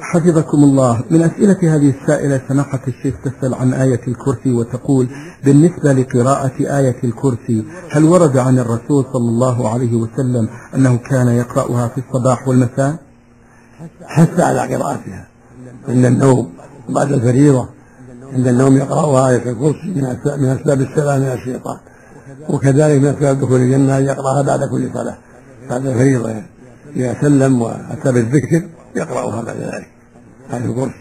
حفظكم الله. من أسئلة هذه السائلة سماحة الشيخ تسأل عن آية الكرسي وتقول بالنسبة لقراءة آية الكرسي هل ورد عن الرسول صلى الله عليه وسلم أنه كان يقرأها في الصباح والمساء؟ حث على قراءتها. عند النوم بعد الفريضة. عند النوم يقرأ آية الكرسي من أسباب السلام من الشيطان. وكذلك من أسباب دخول الجنة أن يقرأها بعد كل صلاة بعد الفريضة يعني. إذا سلم وأتى بالذكر يقرأها بعد ذلك آية الكرسي